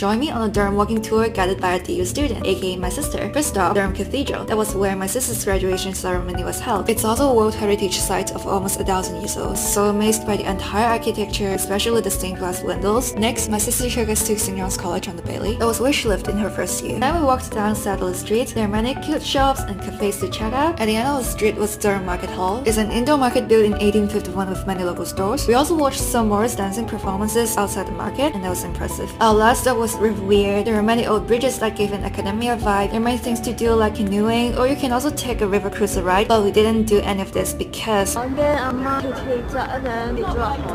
Join me on a Durham walking tour guided by a DU student, aka my sister. First stop, Durham Cathedral. That was where my sister's graduation ceremony was held. It's also a World Heritage Site of almost a thousand years old. So amazed by the entire architecture, especially the stained glass windows. Next, my sister took us to St. John's College on the Bailey. That was where she lived in her first year. Then we walked down Saddler Street. There are many cute shops and cafes to check out. At the end of the street was Durham Market Hall. It's an indoor market built in 1851 with many local stores. We also watched some Morris dancing performances outside the market and that was impressive. Our last stop was River Wear. There are many old bridges that give an academia vibe. There are many things to do like canoeing or you can also take a river cruiser ride but we didn't do any of this because